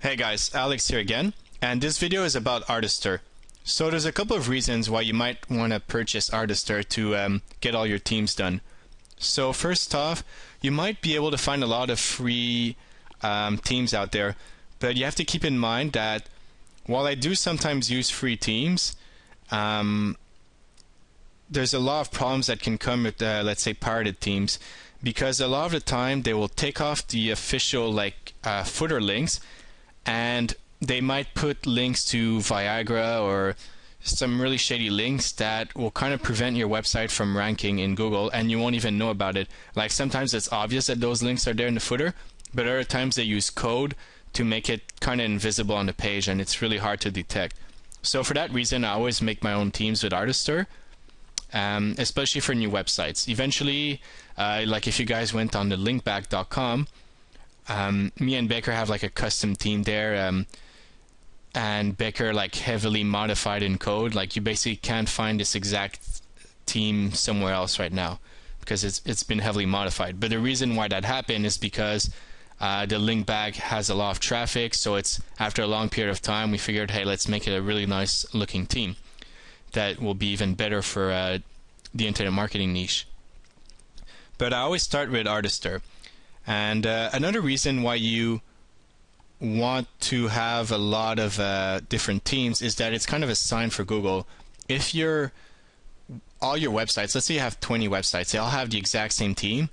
Hey guys, Alex here again, and this video is about Artisteer. So there's a couple of reasons why you might want to purchase Artisteer to um, get all your teams done. So first off, you might be able to find a lot of free um, themes out there, but you have to keep in mind that while I do sometimes use free teams, um, there's a lot of problems that can come with, uh, let's say, pirated teams, because a lot of the time they will take off the official like uh, footer links, and they might put links to Viagra or some really shady links that will kind of prevent your website from ranking in Google, and you won't even know about it. Like sometimes it's obvious that those links are there in the footer, but other times they use code to make it kind of invisible on the page, and it's really hard to detect. So for that reason, I always make my own teams with Artisteer, um, especially for new websites. Eventually, uh, like if you guys went on the linkback.com, um, me and Baker have like a custom team there. Um, and Baker like heavily modified in code. Like you basically can't find this exact team somewhere else right now because it's it's been heavily modified. But the reason why that happened is because uh, the link back has a lot of traffic, so it's after a long period of time we figured, hey, let's make it a really nice looking team that will be even better for uh, the internet marketing niche. But I always start with Artisteer, and uh, another reason why you want to have a lot of uh, different teams is that it's kind of a sign for Google. If you're all your websites, let's say you have 20 websites, they all have the exact same team,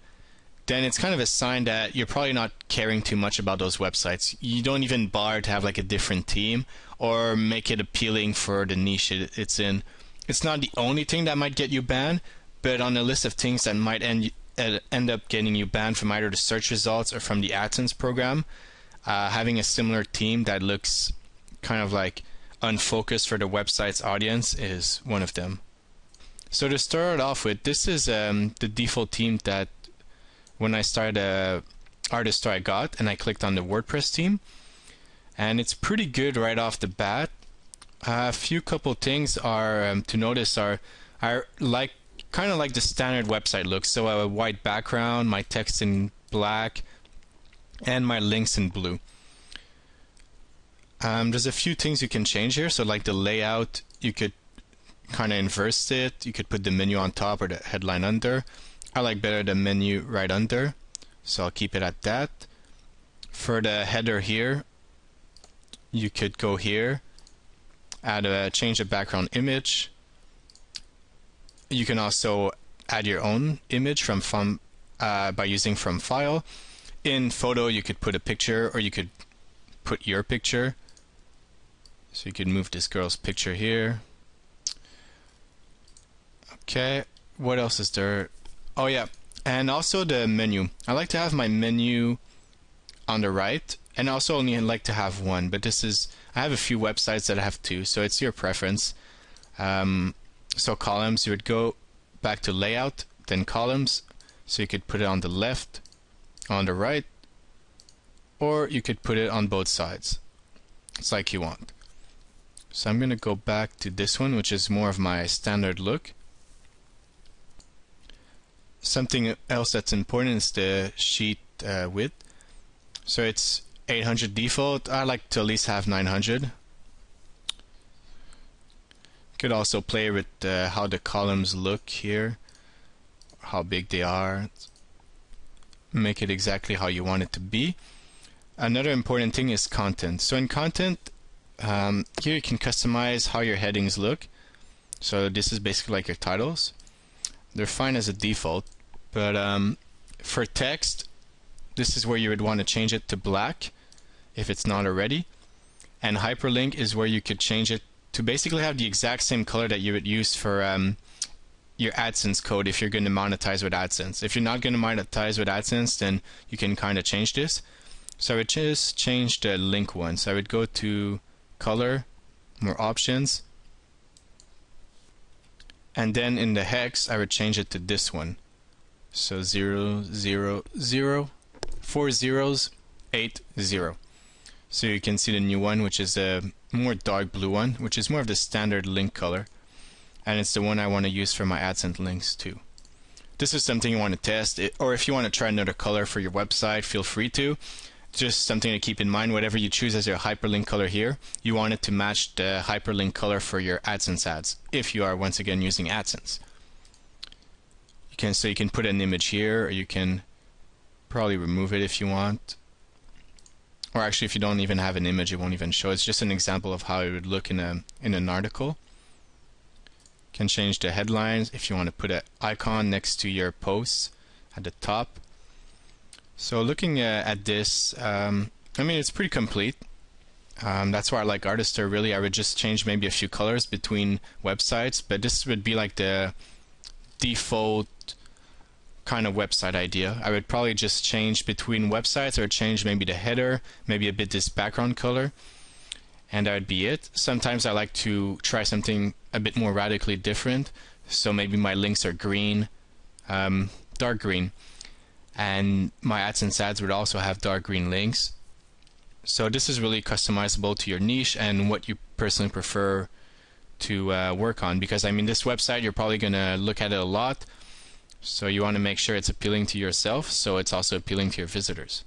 then it's kind of a sign that you're probably not caring too much about those websites. You don't even bother to have like a different team or make it appealing for the niche it's in. It's not the only thing that might get you banned, but on a list of things that might end end up getting you banned from either the search results or from the AdSense program, uh, having a similar team that looks kind of like unfocused for the website's audience is one of them. So to start off with, this is um, the default theme that when I started uh, Artisteer I got, and I clicked on the WordPress theme, and it's pretty good right off the bat. Uh, a few couple things are um, to notice are I like kind of like the standard website look. So I have a white background, my text in black, and my links in blue. Um, there's a few things you can change here. So like the layout, you could kind of inverse it. You could put the menu on top or the headline under. I like better the menu right under, so I'll keep it at that. For the header here, you could go here, add a change the background image. You can also add your own image from, from uh, by using from file. In photo you could put a picture or you could put your picture. So you could move this girl's picture here. Okay what else is there? Oh yeah and also the menu. I like to have my menu on the right and also only like to have one but this is I have a few websites that have two so it's your preference. Um, so columns you would go back to layout then columns. So you could put it on the left on the right or you could put it on both sides. It's like you want. So I'm gonna go back to this one which is more of my standard look. Something else that's important is the sheet uh, width. So it's 800 default. I like to at least have 900 could also play with uh, how the columns look here how big they are make it exactly how you want it to be. Another important thing is content. So in content, um, here you can customize how your headings look. So this is basically like your titles. They're fine as a default, but um, for text, this is where you would want to change it to black if it's not already. And hyperlink is where you could change it to basically have the exact same color that you would use for um, your AdSense code if you're going to monetize with AdSense. If you're not going to monetize with AdSense, then you can kind of change this. So I would just change the link one. So I would go to color, more options, and then in the hex I would change it to this one. So zero zero zero four zeros eight zero. So you can see the new one, which is a more dark blue one, which is more of the standard link color and it's the one I want to use for my AdSense links too. This is something you want to test, it, or if you want to try another color for your website, feel free to. just something to keep in mind. Whatever you choose as your hyperlink color here, you want it to match the hyperlink color for your AdSense ads. If you are once again using AdSense, you can so you can put an image here, or you can probably remove it if you want. Or actually, if you don't even have an image, it won't even show. It's just an example of how it would look in a in an article. Can change the headlines if you want to put an icon next to your posts at the top so looking uh, at this, um, I mean, it's pretty complete. Um, that's why I like Artisteer. Really, I would just change maybe a few colors between websites, but this would be like the default kind of website idea. I would probably just change between websites or change maybe the header, maybe a bit this background color, and that would be it. Sometimes I like to try something a bit more radically different. So maybe my links are green, um, dark green and my AdSense ads would also have dark green links. So this is really customizable to your niche and what you personally prefer to uh, work on because I mean this website you're probably going to look at it a lot so you want to make sure it's appealing to yourself so it's also appealing to your visitors.